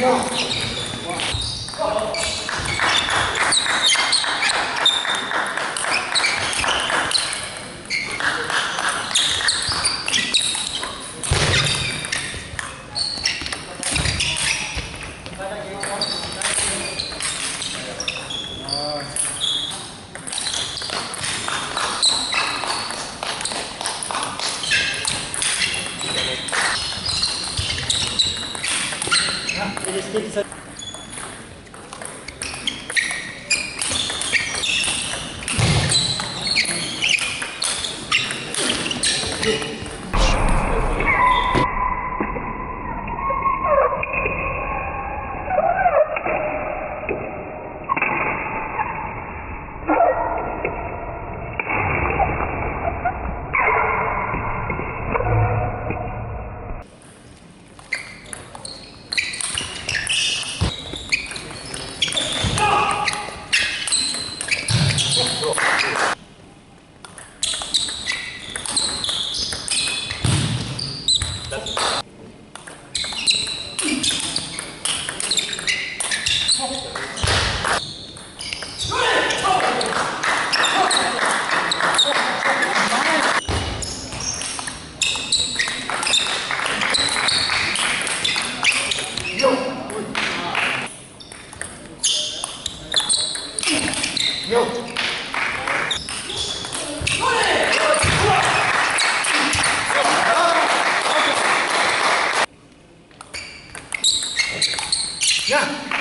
Yeah. It is Yo. Yeah.